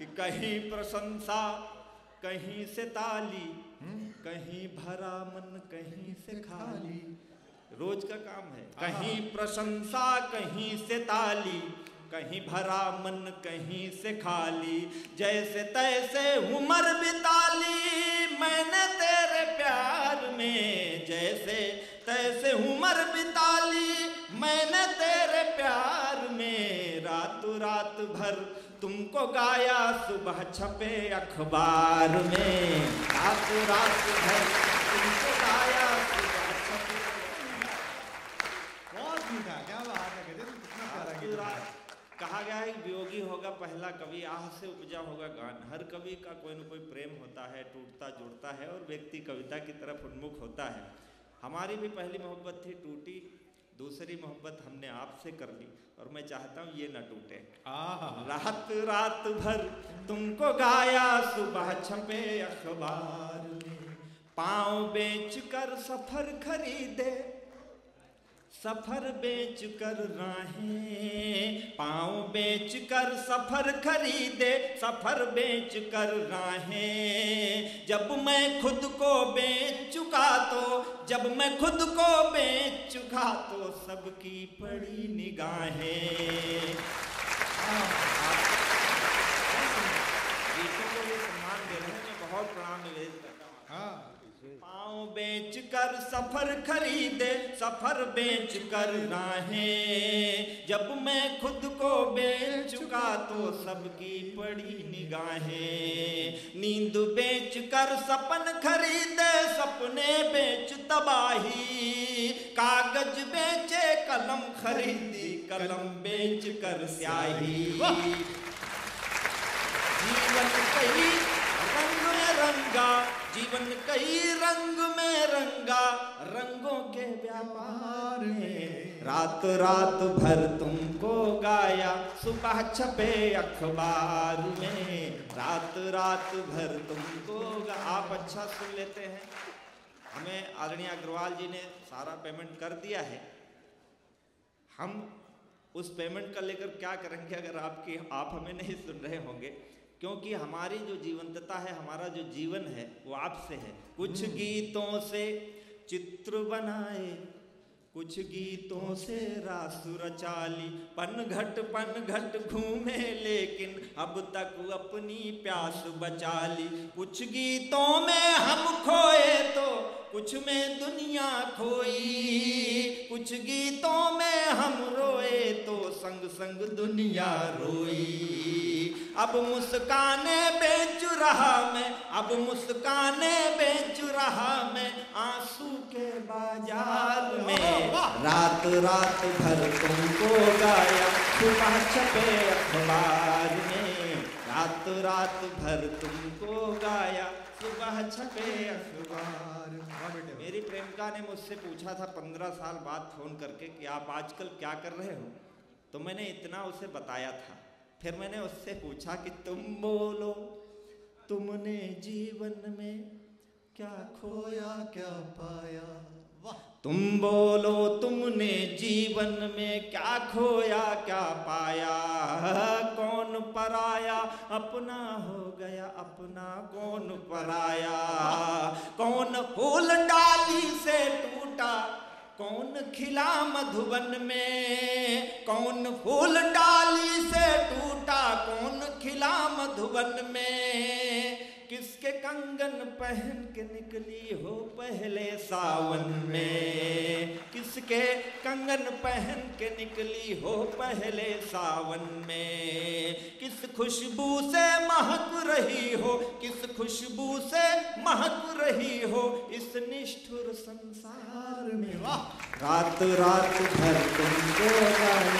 कहीं प्रशंसा कहीं से ताली कहीं भरा मन कहीं से खाली। रोज का काम है। कहीं प्रशंसा कहीं से ताली कहीं भरा मन कहीं से खाली। जैसे तैसे उम्र बिताली मैंने तेरे प्यार में। जैसे तैसे उम्र बिताली मैंने तेरे प्यार में। रात रात भर तुमको गाया सुबह छपे अखबार में। रात रात भर तुमको गाया सुबह छपे बहुत मीठा क्या बात है गजब कितना प्यारा कहा गया है वियोगी होगा पहला कवि आह से उपजा होगा गान। हर कवि का कोई ना कोई प्रेम होता है टूटता जुड़ता है और व्यक्ति कविता की तरफ़ उन्मुख होता है। हमारी भी पहली मोहब्बत थी टूटी दूसरी मोहब्बत हमने आपसे कर ली और मैं चाहता हूँ ये न टूटे। रात रात भर तुमको गाया सुबह छपे अखबार पाँव बेच कर सफ़र खरीदे सफ़र बेच कर राहें। पाँव बेच कर सफ़र खरीदे सफ़र बेच कर राहें। जब मैं खुद को बेच जब मैं खुद को बेच चुका तो सबकी पड़ी निगाहें गीतों को भी सम्मान दे रहे हैं मैं बहुत प्रणाम निवेदन करता हूँ हाँ पाँव बेच कर सफ़र खरीदे, सफ़र बेच कर राहें। जब मैं खुद को बेच चुका तो सबकी पड़ी निगाहें। नींद बेच कर सपन खरीदे, सपने बेच तबाही। कागज़ बेचे, कलम खरीदी, कलम बेच कर स्याही। जीवन कई रंग में रंगा जीवन कई रंग में रंगा, रंगों के व्यापार में। रात रात भर तुमको गाया, सुबह छपे अखबार में। रात रात भर तुमको गा- आप अच्छा सुन लेते हैं। हमें आदरणीय अग्रवाल जी ने सारा पेमेंट कर दिया है। हम उस पेमेंट का लेकर क्या करेंगे? अगर आपकी, आप हमें नहीं सुन रहे होंगे। क्योंकि हमारी जो जीवंतता है हमारा जो जीवन है वो आपसे है। कुछ गीतों से चित्र बनाए कुछ गीतों से रासु रचाली। पन घट पन घट घूमे लेकिन अब तक अपनी प्यास बचा ली कुछ गीतों में हम खोए तो कुछ में दुनिया खोई। कुछ गीतों में हम रोए तो संग संग दुनिया रोई। अब मुस्काने बेच रहा मैं अब मुस्काने बेच रहा मैं आँसू के बाज़ार में। रात रात भर तुमको गाया सुबह छपे अखबार में। रात रात भर तुमको गाया सुबह छपे अखबार। मेरी प्रेमिका ने मुझसे पूछा था पंद्रह साल बाद फ़ोन करके कि आप आजकल क्या कर रहे हो? तो मैंने इतना उसे बताया था। फिर मैंने उससे पूछा कि तुम बोलो तुमने जीवन में क्या खोया क्या पाया? वाह। तुम बोलो तुमने जीवन में क्या खोया क्या पाया? कौन पराया? अपना हो गया अपना कौन पराया? कौन फूल डाली से टूटा? कौन खिला मधुबन में? कौन फूल डाली से टूटा? कौन खिला मधुबन में? किसके कंगन पहन के निकली हो पहले सावन में? किसके कंगन पहन के निकली हो पहले सावन में? किस खुशबू से महक रही खुशबू से महक रही हो इस निष्ठुर संसार में। वाह! रात रात भर तुमको गाए